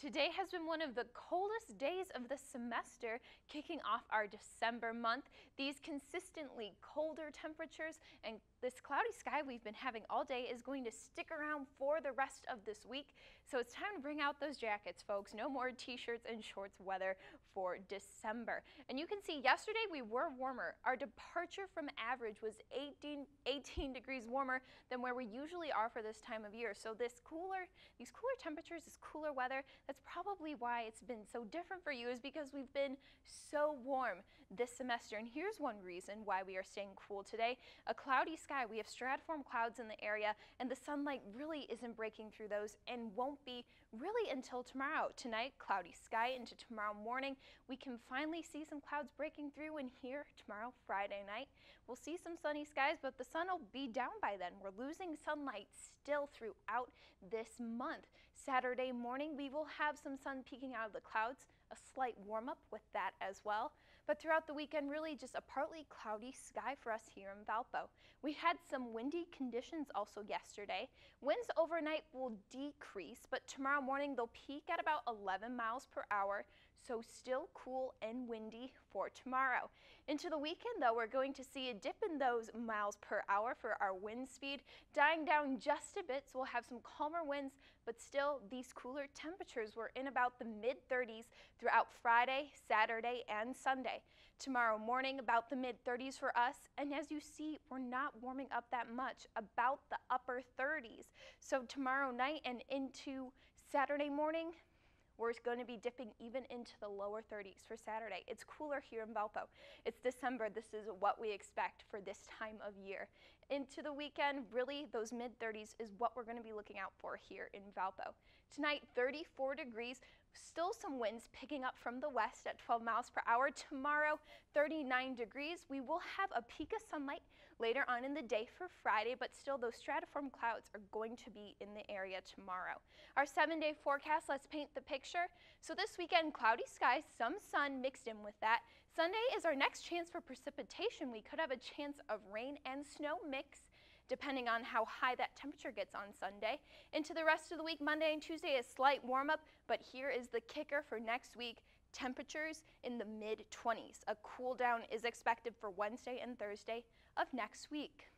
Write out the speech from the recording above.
Today has been one of the coldest days of the semester, kicking off our December month. These consistently colder temperatures and this cloudy sky we've been having all day is going to stick around for the rest of this week. So it's time to bring out those jackets, folks. No more t-shirts and shorts weather for December. And you can see yesterday we were warmer. Our departure from average was 18, 18 degrees warmer than where we usually are for this time of year. So this cooler, these cooler temperatures, this cooler weather, that's probably why it's been so different for you is because we've been so warm this semester. And here's one reason why we are staying cool today. A cloudy sky. We have stratiform clouds in the area and the sunlight really isn't breaking through those and won't be really until tomorrow. Tonight, cloudy sky into tomorrow morning. We can finally see some clouds breaking through and here tomorrow, Friday night. We'll see some sunny skies, but the sun will be down by then. We're losing sunlight still throughout this month. Saturday morning, we will have some sun peeking out of the clouds, a slight warm up with that as well. But throughout the weekend, really just a partly cloudy sky for us here in Valpo. We had some windy conditions also yesterday. Winds overnight will decrease, but tomorrow morning they'll peak at about 11 miles per hour, so still cool and windy for tomorrow. Into the weekend, though, we're going to see a dip in those miles per hour for our wind speed, dying down just a bit, so we'll have some calmer winds, but still these cooler temperatures were in about the mid 30s throughout Friday, Saturday, and Sunday. Tomorrow morning, about the mid 30s for us, and as you see, we're not warming up that much, about the upper 30s. So tomorrow night and into Saturday morning, we're going to be dipping even into the lower 30s for Saturday. It's cooler here in Valpo. It's December. This is what we expect for this time of year. Into the weekend, really, those mid 30s is what we're going to be looking out for here in Valpo. Tonight, 34 degrees, still some winds picking up from the west at 12 miles per hour. Tomorrow, 39 degrees. We will have a peak of sunlight later on in the day for Friday, but still those stratiform clouds are going to be in the area tomorrow. Our seven day forecast, let's paint the picture picture. So this weekend, cloudy skies, some sun mixed in with that. Sunday is our next chance for precipitation. We could have a chance of rain and snow mix depending on how high that temperature gets on Sunday. Into the rest of the week, Monday and Tuesday, a slight warm up, but here is the kicker for next week. Temperatures in the mid 20s. A cool down is expected for Wednesday and Thursday of next week.